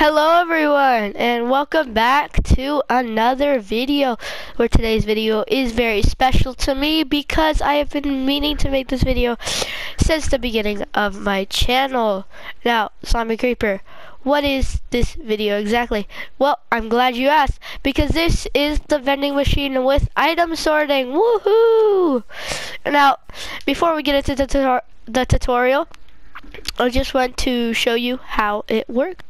Hello everyone and welcome back to another video where today's video is very special to me because I have been meaning to make this video since the beginning of my channel. Now, Zombie Creeper, what is this video exactly? Well, I'm glad you asked because this is the vending machine with item sorting. Woohoo! Now, before we get into the, tutor the tutorial, I just want to show you how it works.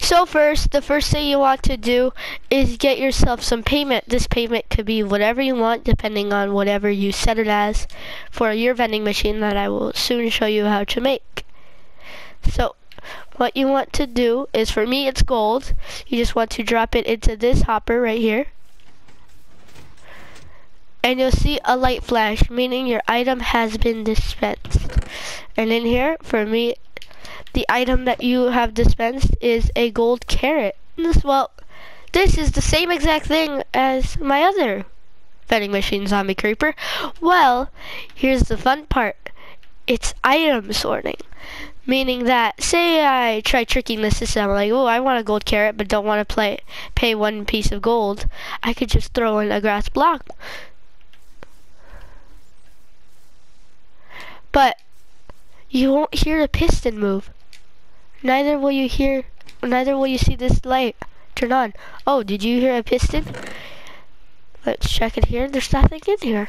So first, the first thing you want to do is get yourself some payment. This payment could be whatever you want depending on whatever you set it as for your vending machine that I will soon show you how to make. So what you want to do is for me it's gold. You just want to drop it into this hopper right here. And you'll see a light flash, meaning your item has been dispensed. And in here, for me, the item that you have dispensed is a gold carrot. Well, this is the same exact thing as my other vending machine zombie creeper. Well, here's the fun part. It's item sorting. Meaning that, say I try tricking the system, like, oh, I want a gold carrot, but don't want to play, pay one piece of gold. I could just throw in a grass block. But you won't hear the piston move. Neither will you hear, neither will you see this light turn on. Oh, did you hear a piston? Let's check it here. There's nothing in here.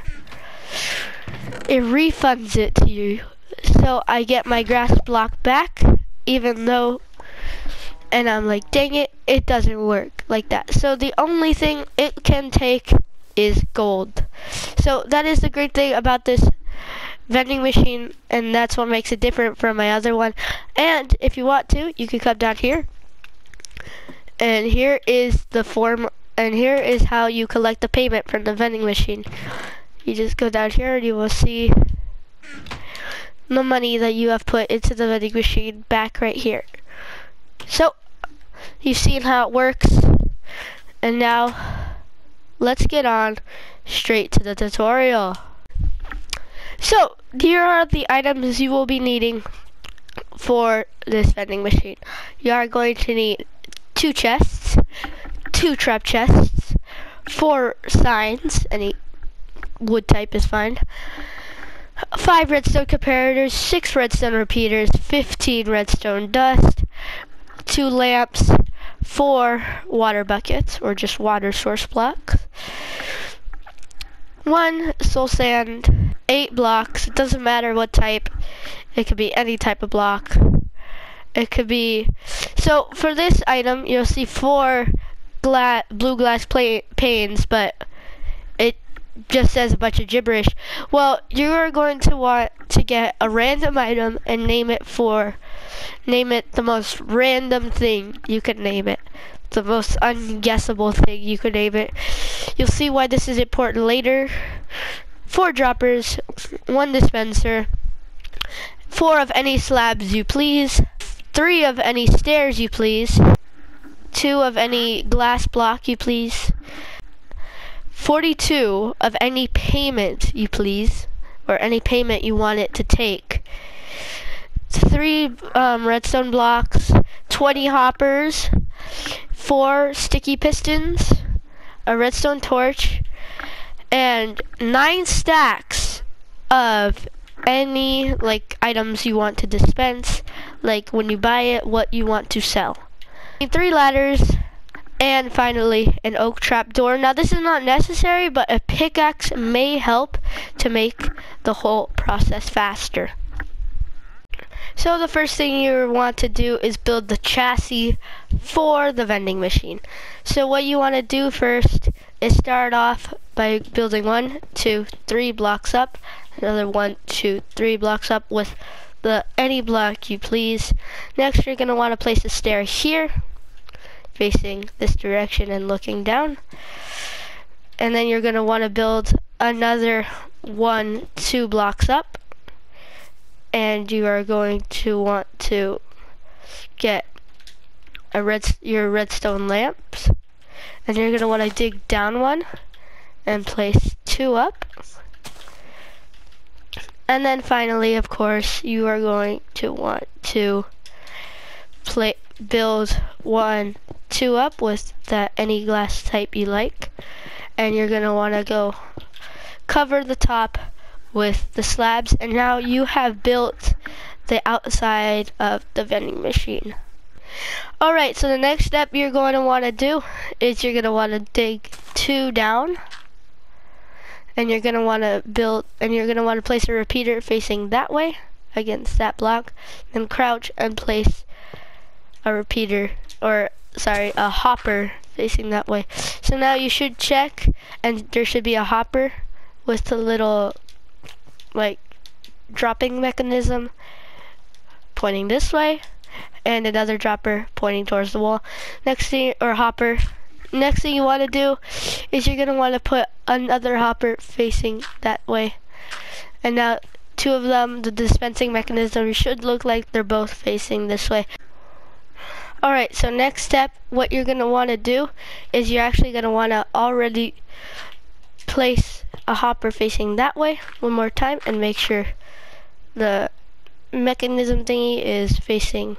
It refunds it to you. So I get my grass block back, even though, and I'm like, dang it, it doesn't work like that. So the only thing it can take is gold. So that is the great thing about this vending machine and that's what makes it different from my other one. And if you want to you can come down here. And here is the form and here is how you collect the payment from the vending machine. You just go down here and you will see the money that you have put into the vending machine back right here. So you've seen how it works. And now let's get on straight to the tutorial so, here are the items you will be needing for this vending machine. You are going to need two chests, two trap chests, four signs, any wood type is fine, five redstone comparators, six redstone repeaters, 15 redstone dust, two lamps, four water buckets, or just water source blocks, one soul sand, eight blocks. It doesn't matter what type. It could be any type of block. It could be, so for this item, you'll see four gla blue glass panes, but it just says a bunch of gibberish. Well, you are going to want to get a random item and name it for, name it the most random thing you could name it. The most unguessable thing you could name it. You'll see why this is important later four droppers, one dispenser, four of any slabs you please, three of any stairs you please, two of any glass block you please, 42 of any payment you please, or any payment you want it to take, three um, redstone blocks, 20 hoppers, four sticky pistons, a redstone torch, and nine stacks of any like items you want to dispense, like when you buy it, what you want to sell. Three ladders, and finally an oak trap door. Now this is not necessary, but a pickaxe may help to make the whole process faster. So the first thing you want to do is build the chassis for the vending machine. So what you want to do first is start off by building one, two, three blocks up, another one, two, three blocks up with the any block you please. Next you're going to want to place a stair here, facing this direction and looking down. And then you're going to want to build another one, two blocks up. And you are going to want to get a red your redstone lamps. And you're going to want to dig down one and place two up. And then finally, of course, you are going to want to play, build one, two up with that any glass type you like. And you're gonna wanna go cover the top with the slabs. And now you have built the outside of the vending machine. Alright, so the next step you're going to want to do is you're going to want to dig two down. And you're going to want to build, and you're going to want to place a repeater facing that way against that block. Then crouch and place a repeater, or sorry, a hopper facing that way. So now you should check, and there should be a hopper with the little, like, dropping mechanism pointing this way and another dropper pointing towards the wall. Next thing, or hopper, next thing you want to do is you're going to want to put another hopper facing that way. And now two of them, the dispensing mechanism should look like they're both facing this way. Alright, so next step, what you're going to want to do is you're actually going to want to already place a hopper facing that way one more time and make sure the mechanism thingy is facing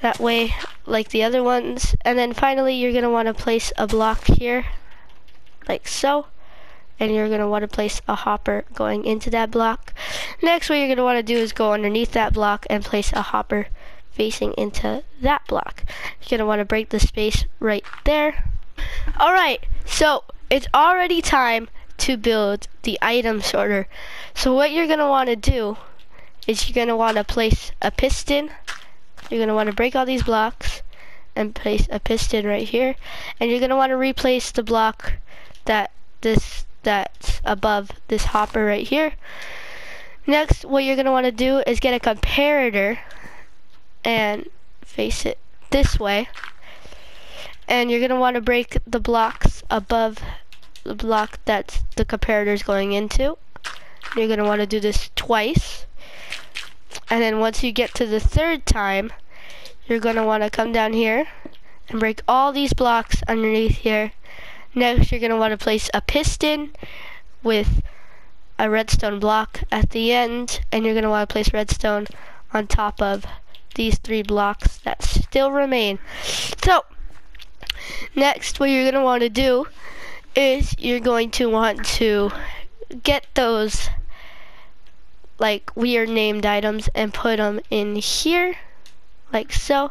that way like the other ones. And then finally you're gonna wanna place a block here like so. And you're gonna wanna place a hopper going into that block. Next what you're gonna wanna do is go underneath that block and place a hopper facing into that block. You're gonna wanna break the space right there. Alright, so it's already time to build the item sorter. So what you're gonna wanna do is you're gonna wanna place a piston. You're gonna wanna break all these blocks and place a piston right here. And you're gonna wanna replace the block that this that's above this hopper right here. Next, what you're gonna wanna do is get a comparator and face it this way. And you're gonna wanna break the blocks above the block that the comparator is going into. You're gonna wanna do this twice. And then once you get to the third time, you're going to want to come down here and break all these blocks underneath here. Next, you're going to want to place a piston with a redstone block at the end, and you're going to want to place redstone on top of these three blocks that still remain. So, next, what you're going to want to do is you're going to want to get those like weird named items and put them in here like so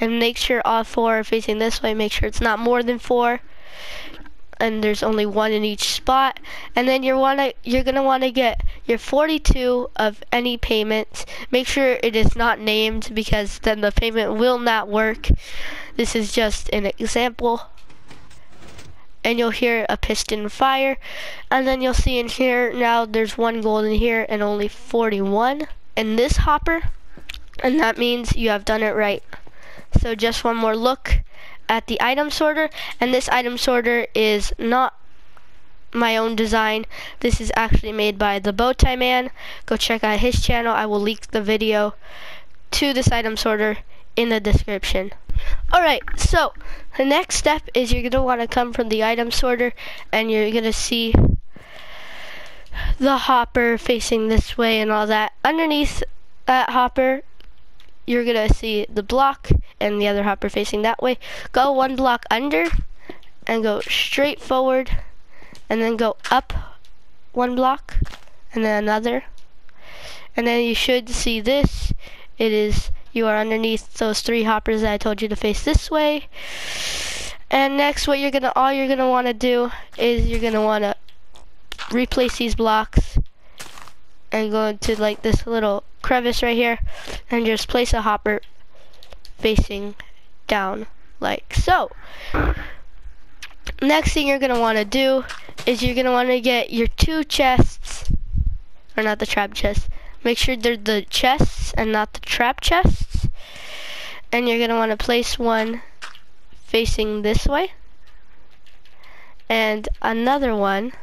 and make sure all four are facing this way. Make sure it's not more than four and there's only one in each spot. And then you're wanna you're gonna want to get your 42 of any payments. Make sure it is not named because then the payment will not work this is just an example. And you'll hear a piston fire. And then you'll see in here now there's one gold in here and only 41 in this hopper. And that means you have done it right. So just one more look at the item sorter. And this item sorter is not my own design. This is actually made by the Bow Tie Man. Go check out his channel. I will link the video to this item sorter in the description Alright, so the next step is you're going to want to come from the item sorter and you're going to see the hopper facing this way and all that. Underneath that hopper, you're going to see the block and the other hopper facing that way. Go one block under and go straight forward and then go up one block and then another. And then you should see this. It is you are underneath those three hoppers that I told you to face this way. And next, what you're gonna, all you're gonna wanna do is you're gonna wanna replace these blocks and go into like this little crevice right here and just place a hopper facing down like so. Next thing you're gonna wanna do is you're gonna wanna get your two chests, or not the trap chest, make sure they're the chests and not the trap chests. And you're gonna wanna place one facing this way. And another one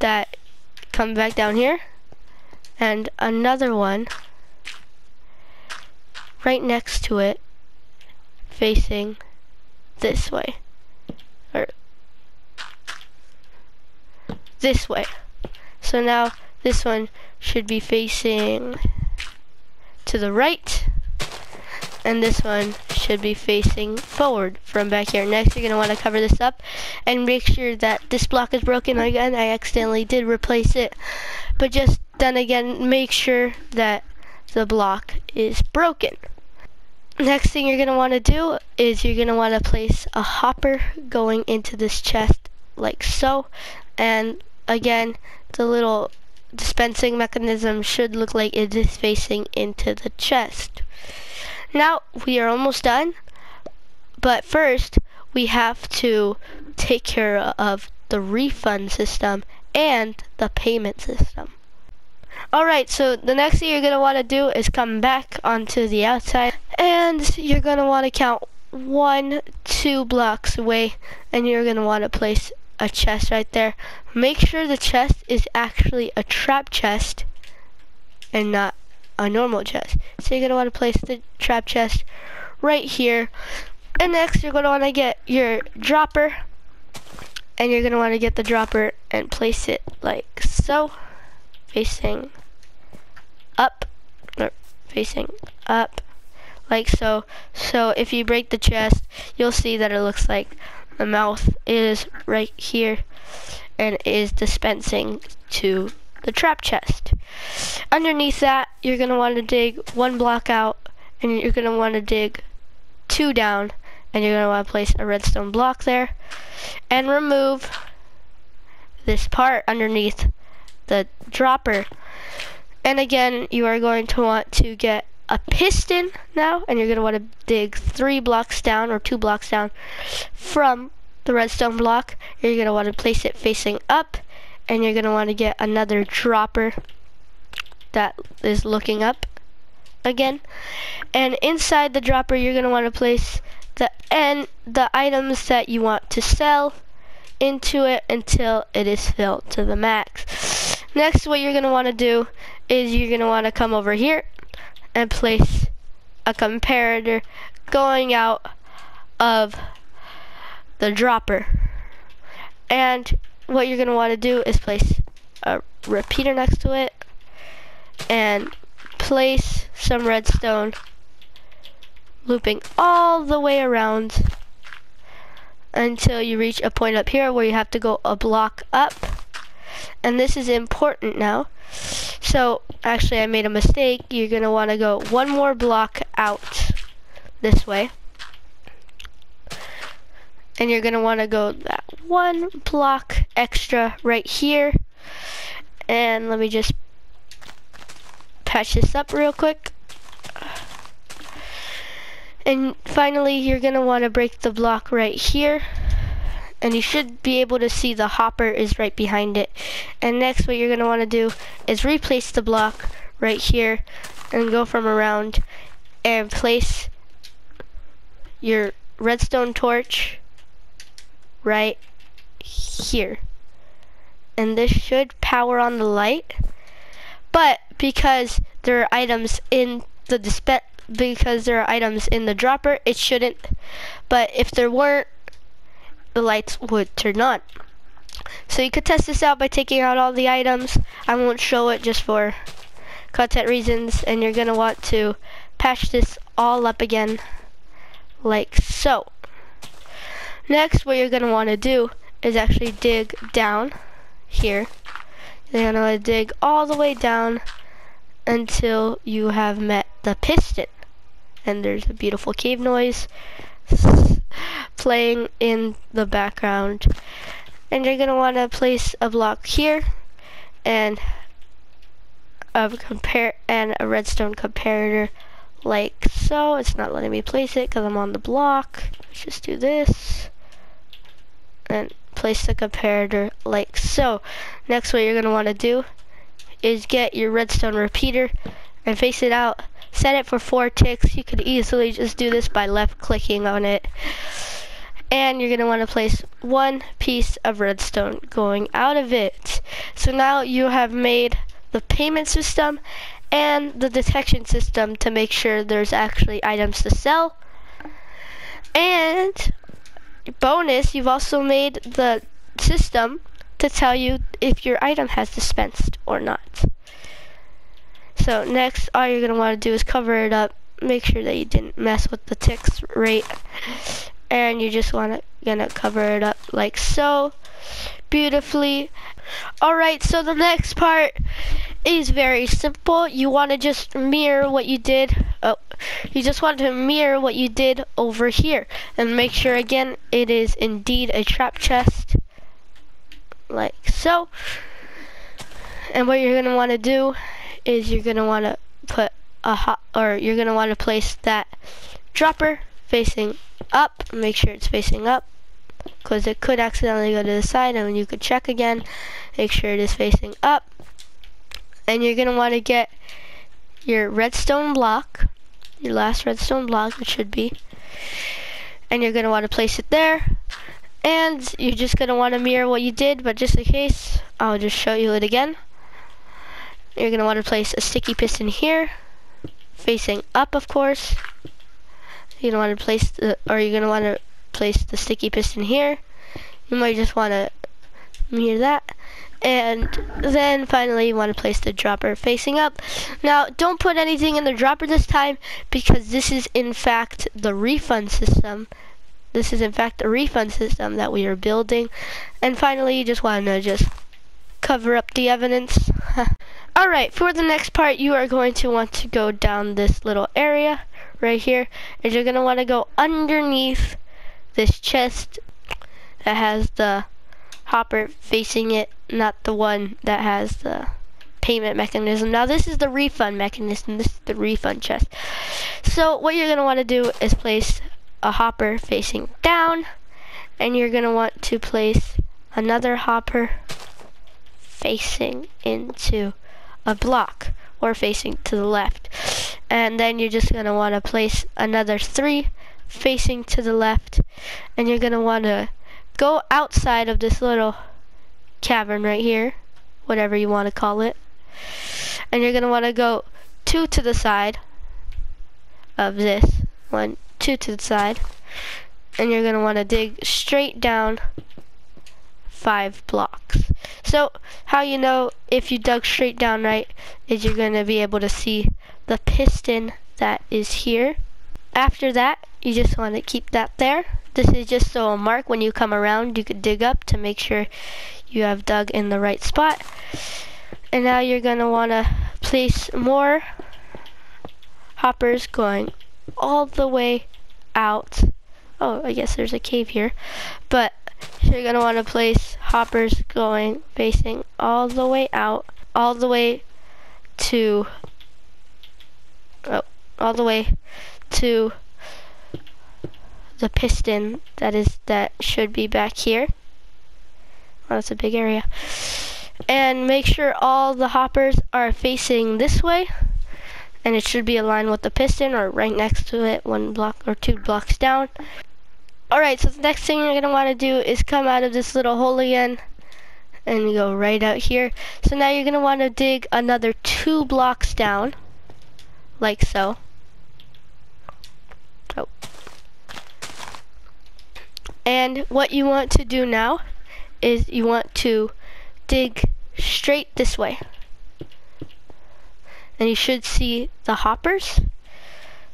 that come back down here. And another one right next to it facing this way. Or this way. So now this one should be facing to the right. and this one should be facing forward from back here. Next, you're going to want to cover this up and make sure that this block is broken. Again, I accidentally did replace it, but just then again, make sure that the block is broken. Next thing you're going to want to do is you're going to want to place a hopper going into this chest like so. And again, the little dispensing mechanism should look like it is facing into the chest. Now, we are almost done, but first, we have to take care of the refund system and the payment system. Alright, so the next thing you're going to want to do is come back onto the outside, and you're going to want to count one, two blocks away, and you're going to want to place a chest right there. Make sure the chest is actually a trap chest and not a normal chest. So you're going to want to place the trap chest right here. And next you're going to want to get your dropper. And you're going to want to get the dropper and place it like so. Facing up. Or facing up. Like so. So if you break the chest, you'll see that it looks like the mouth is right here and is dispensing to the trap chest. Underneath that, you're going to want to dig one block out and you're going to want to dig two down and you're going to want to place a redstone block there and remove this part underneath the dropper. And again, you are going to want to get a piston now, and you're going to want to dig three blocks down or two blocks down from the redstone block. You're going to want to place it facing up, and you're going to want to get another dropper that is looking up again. And inside the dropper, you're going to want to place the and the items that you want to sell into it until it is filled to the max. Next, what you're going to want to do is you're going to want to come over here and place a comparator going out of the dropper. And what you're going to want to do is place a repeater next to it and place some redstone looping all the way around until you reach a point up here where you have to go a block up and this is important now so actually I made a mistake. You're gonna wanna go one more block out this way. And you're gonna wanna go that one block extra right here. And let me just patch this up real quick. And finally, you're gonna wanna break the block right here and you should be able to see the hopper is right behind it. And next what you're going to want to do is replace the block right here and go from around and place your redstone torch right here. And this should power on the light. But because there are items in the dispense because there are items in the dropper, it shouldn't. But if there weren't, the lights would turn on. So you could test this out by taking out all the items. I won't show it just for content reasons and you're gonna want to patch this all up again like so. Next what you're gonna want to do is actually dig down here. You're gonna dig all the way down until you have met the piston. And there's a beautiful cave noise playing in the background. And you're gonna wanna place a block here and a compare and a redstone comparator like so. It's not letting me place it because I'm on the block. Let's just do this and place the comparator like so. Next what you're gonna wanna do is get your redstone repeater and face it out set it for four ticks. You could easily just do this by left clicking on it. And you're gonna wanna place one piece of redstone going out of it. So now you have made the payment system and the detection system to make sure there's actually items to sell. And bonus, you've also made the system to tell you if your item has dispensed or not. So next, all you're gonna wanna do is cover it up make sure that you didn't mess with the ticks rate. And you just want to gonna cover it up like so beautifully. Alright, so the next part is very simple. You want to just mirror what you did. Oh, you just want to mirror what you did over here. And make sure, again, it is indeed a trap chest. Like so. And what you're going to want to do is you're want to put a hot, or you're want to place that dropper facing up. Make sure it's facing up because it could accidentally go to the side and you could check again. Make sure it is facing up and you're want to get your redstone block, your last redstone block, it should be, and you're want to place it there, and you're just want to mirror what you did, but just in case, I'll just show you it again. You're going to want to place a sticky piston here, facing up, of course. You're going to want to place the, or you're going to want to place the sticky piston here. You might just want to mirror that and then finally you want to place the dropper facing up. Now don't put anything in the dropper this time because this is in fact the refund system. This is in fact a refund system that we are building. And finally you just want to just cover up the evidence. Alright, for the next part you are going to want to go down this little area right here and you're going to want to go underneath this chest that has the hopper facing it, not the one that has the payment mechanism. Now this is the refund mechanism, this is the refund chest. So what you're going to want to do is place a hopper facing down, and you're going to want to place another hopper facing into a block or facing to the left. And then you're just want to place another three facing to the left, and you're want to go outside of this little cavern right here, whatever you want to call it. And you're want to go two to the side of this. One, two to the side. And you're want to dig straight down five blocks. So how you know if you dug straight down right is you're going to be able to see the piston that is here. After that, you just want to keep that there this is just so a mark when you come around, you could dig up to make sure you have dug in the right spot. And now you're gonna wanna place more hoppers going all the way out. Oh, I guess there's a cave here. But you're gonna wanna place hoppers going facing all the way out, all the way to, oh, all the way to the piston that is that should be back here. Well, that's a big area. And make sure all the hoppers are facing this way. And it should be aligned with the piston or right next to it, one block or two blocks down. Alright, so the next thing you're going to want to do is come out of this little hole again and go right out here. So now you're going to want to dig another two blocks down, like so. Oh, and what you want to do now is you want to dig straight this way. And you should see the hoppers.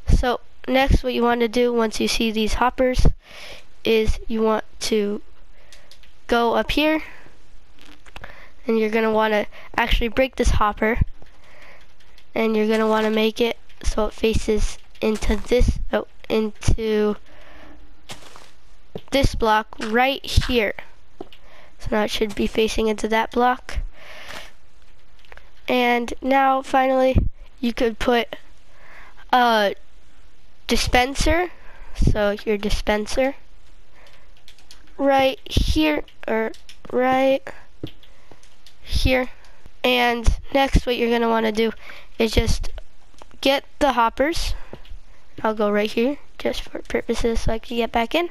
So next what you want to do once you see these hoppers is you want to go up here and you're going to want to actually break this hopper and you're going to want to make it so it faces into this oh, into this block right here. So now it should be facing into that block. And now finally you could put a dispenser. So your dispenser right here or right here. And next what you're going to want to do is just get the hoppers. I'll go right here just for purposes so I can get back in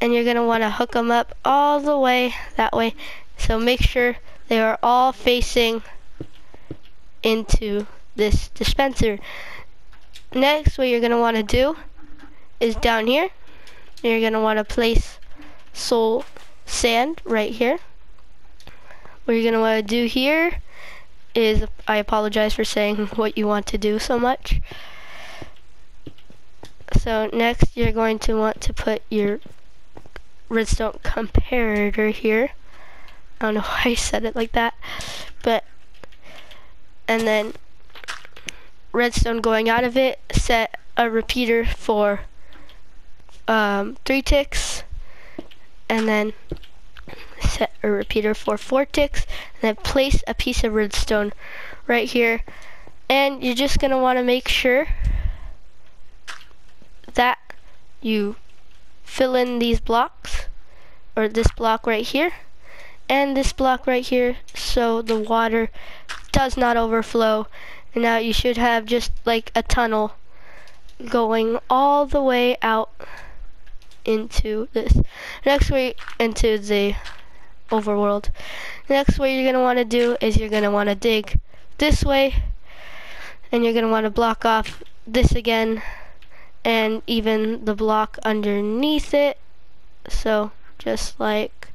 and you're going to want to hook them up all the way that way. So make sure they are all facing into this dispenser. Next, what you're going to want to do is down here, you're going to want to place soul sand right here. What you're going to want to do here is, I apologize for saying what you want to do so much. So next you're going to want to put your redstone comparator here. I don't know why I said it like that, but, and then redstone going out of it, set a repeater for um, three ticks, and then set a repeater for four ticks, and then place a piece of redstone right here. And you're just gonna wanna make sure that you fill in these blocks, or this block right here, and this block right here, so the water does not overflow. And now you should have just like a tunnel going all the way out into this. Next way into the overworld. Next way you're gonna wanna do is you're gonna wanna dig this way and you're gonna wanna block off this again and even the block underneath it. So just like,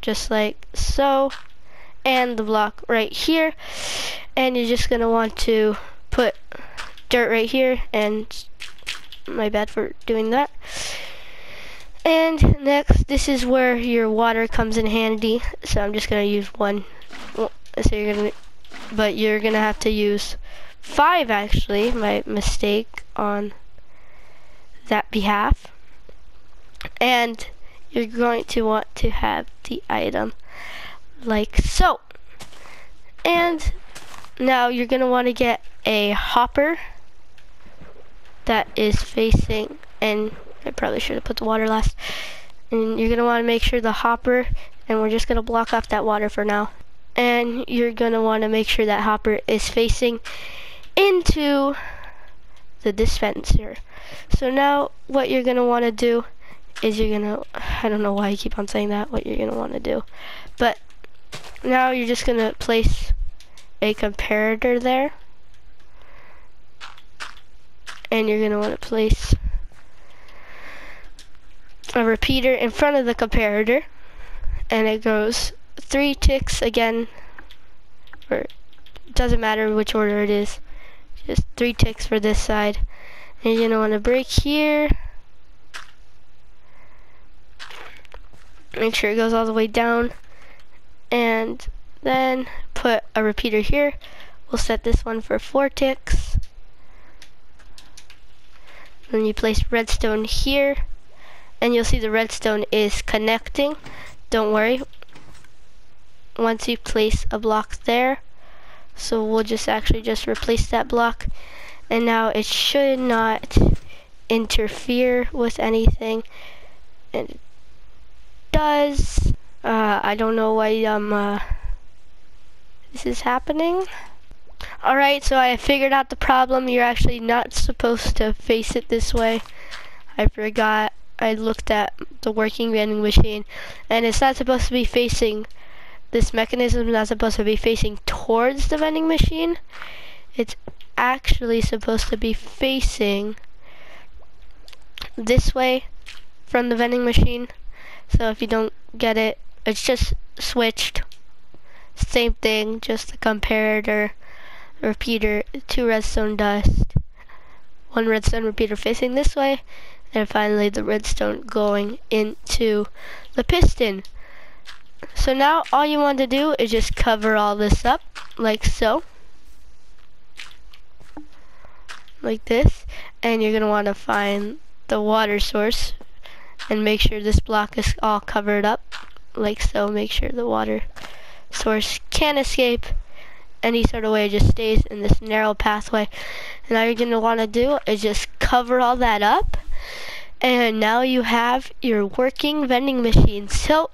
just like so and the block right here. And you're just gonna want to put dirt right here and my bad for doing that. And next this is where your water comes in handy. So I'm just gonna use one. So you're gonna but you're gonna have to use five actually my mistake on that behalf. And you're going to want to have the item like so. And now you're gonna wanna get a hopper that is facing, and I probably should have put the water last. And you're gonna wanna make sure the hopper, and we're just gonna block off that water for now. And you're gonna wanna make sure that hopper is facing into the dispenser. So now what you're gonna wanna do is you're gonna, I don't know why I keep on saying that, what you're gonna wanna do. But now you're just gonna place a comparator there. And you're gonna wanna place a repeater in front of the comparator. And it goes three ticks again, or doesn't matter which order it is. Just three ticks for this side. And you're gonna wanna break here. Make sure it goes all the way down and then put a repeater here. We'll set this one for four ticks. Then you place redstone here, and you'll see the redstone is connecting. Don't worry. Once you place a block there, so we'll just actually just replace that block, and now it should not interfere with anything. And it does. Uh, I don't know why um uh, this is happening. Alright, so I figured out the problem. You're actually not supposed to face it this way. I forgot. I looked at the working vending machine, and it's not supposed to be facing, this mechanism is not supposed to be facing towards the vending machine. It's actually supposed to be facing this way from the vending machine. So if you don't get it, it's just switched. Same thing, just the comparator repeater, two redstone dust, one redstone repeater facing this way, and finally the redstone going into the piston. So now all you want to do is just cover all this up like so. Like this. And you're going to want to find the water source and make sure this block is all covered up like so. Make sure the water source can't escape any sort of way. It just stays in this narrow pathway. And all you're going to want to do is just cover all that up. And now you have your working vending machine. So,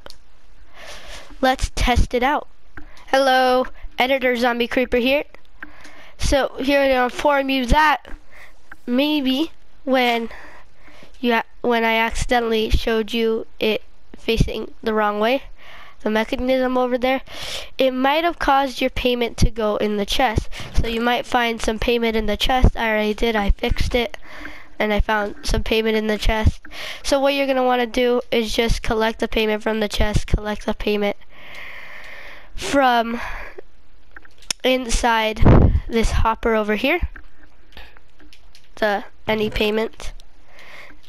let's test it out. Hello, Editor Zombie Creeper here. So, here to inform you that maybe when you when I accidentally showed you it facing the wrong way, the mechanism over there, it might have caused your payment to go in the chest. So you might find some payment in the chest. I already did, I fixed it, and I found some payment in the chest. So what you're gonna wanna do is just collect the payment from the chest, collect the payment from inside this hopper over here. The any payment.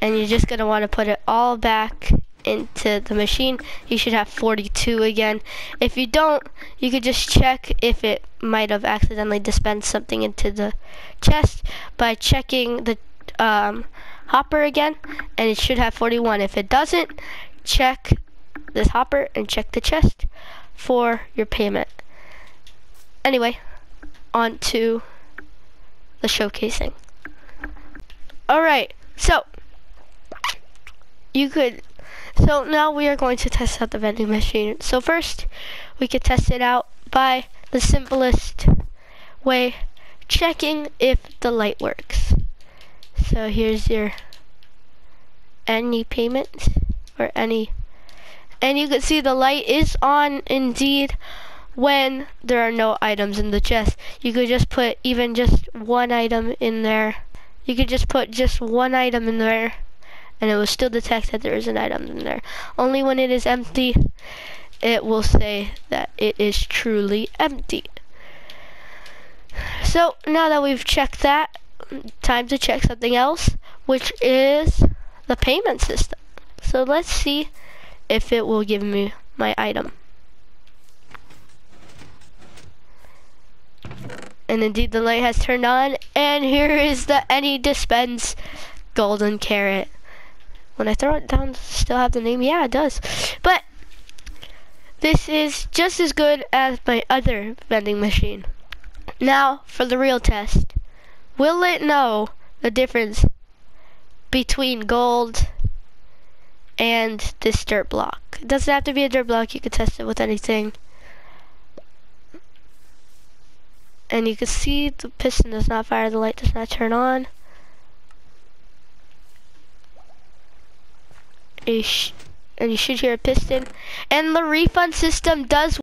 And you're just gonna wanna put it all back into the machine. You should have 42 again. If you don't, you could just check if it might have accidentally dispensed something into the chest by checking the um, hopper again, and it should have 41. If it doesn't, check this hopper and check the chest for your payment. Anyway, on to the showcasing. Alright, so you could so now we are going to test out the vending machine. So first we could test it out by the simplest way checking if the light works. So here's your any payment or any and you can see the light is on indeed when there are no items in the chest. You could just put even just one item in there. You could just put just one item in there and it will still detect that there is an item in there. Only when it is empty, it will say that it is truly empty. So now that we've checked that, time to check something else, which is the payment system. So let's see if it will give me my item. And indeed the light has turned on and here is the any dispense golden carrot. When I throw it down, still have the name? Yeah, it does. But this is just as good as my other vending machine. Now for the real test. Will it know the difference between gold and this dirt block. It doesn't have to be a dirt block, you can test it with anything. And you can see the piston does not fire, the light does not turn on. And you should hear a piston. And the refund system does.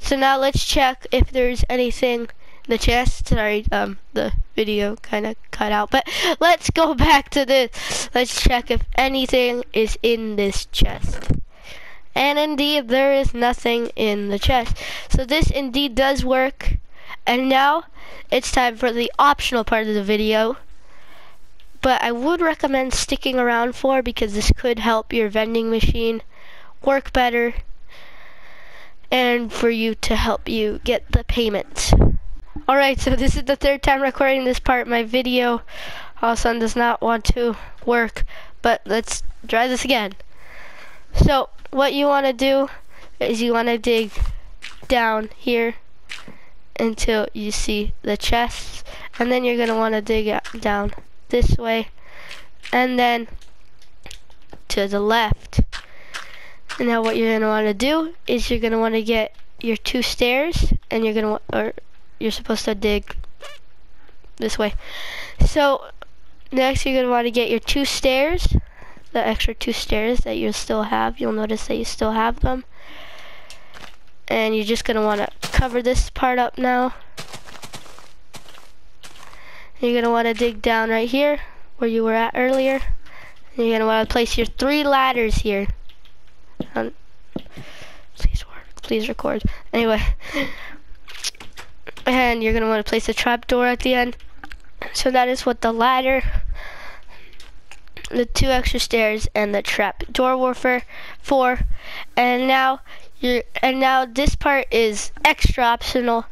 So now let's check if there's anything in the chest. Sorry, um, the video kind of cut out. But let's go back to this. Let's check if anything is in this chest. And indeed, there is nothing in the chest. So this indeed does work. And now, it's time for the optional part of the video. But I would recommend sticking around for because this could help your vending machine work better and for you to help you get the payment. Alright, so this is the third time recording this part. My video all of a sudden does not want to work, but let's try this again. So, what you want to do is you want to dig down here until you see the chests, and then you're going to want to dig down this way, and then to the left. And now what you're want to do is you're going to want to get your two stairs, and you're to, or you're supposed to dig this way. So next you're gonna want to get your two stairs, the extra two stairs that you still have. You'll notice that you still have them. And you're just gonna want to cover this part up now. You're gonna want to dig down right here where you were at earlier. You're gonna want to place your three ladders here. Um, please work, please record. Anyway, and you're going to want to place a trap door at the end. So that is what the ladder, the two extra stairs, and the trap door were for. And now you're and now this part is extra optional,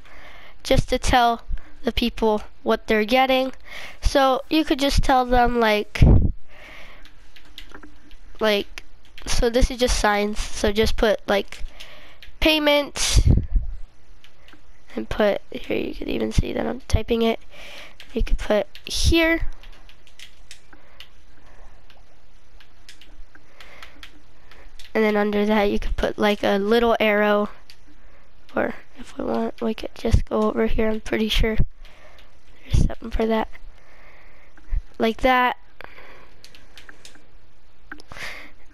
just to tell the people what they're getting. So you could just tell them like, like, so this is just signs. So just put like payment and put, here you can even see that I'm typing it. You could put here. And then under that you could put like a little arrow. Or if we want, we could just go over here. I'm pretty sure something for that. Like that.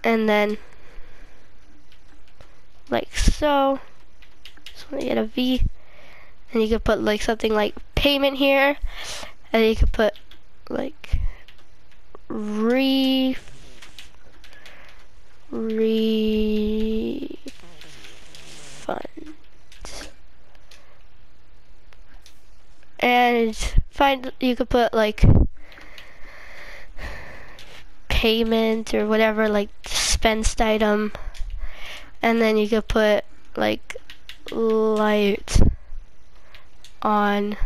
And then like so. So we get a V and you could put like something like payment here and you could put like re refund and find you could put like payment or whatever, like dispensed item. And then you could put like light on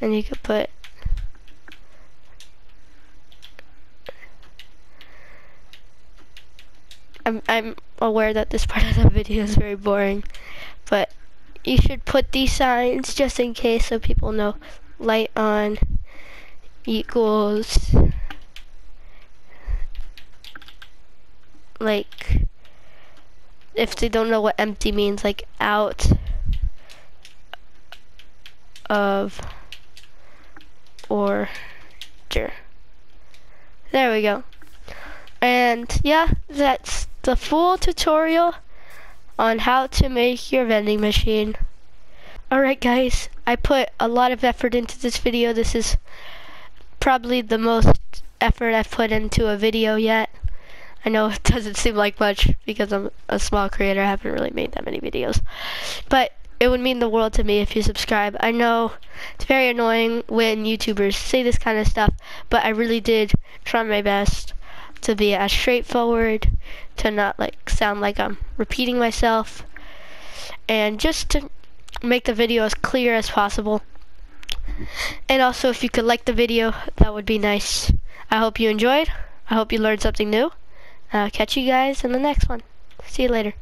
and you could put I'm I'm aware that this part of the video is very boring, but you should put these signs just in case so people know. Light on equals like if they don't know what empty means like out of order. There we go. And yeah that's the full tutorial on how to make your vending machine. Alright guys, I put a lot of effort into this video. This is probably the most effort I've put into a video yet. I know it doesn't seem like much because I'm a small creator. I haven't really made that many videos. But it would mean the world to me if you subscribe. I know it's very annoying when YouTubers say this kind of stuff, but I really did try my best to be as straightforward, to not like sound like I'm repeating myself, and just to make the video as clear as possible. And also, if you could like the video, that would be nice. I hope you enjoyed. I hope you learned something new. I'll catch you guys in the next one. See you later.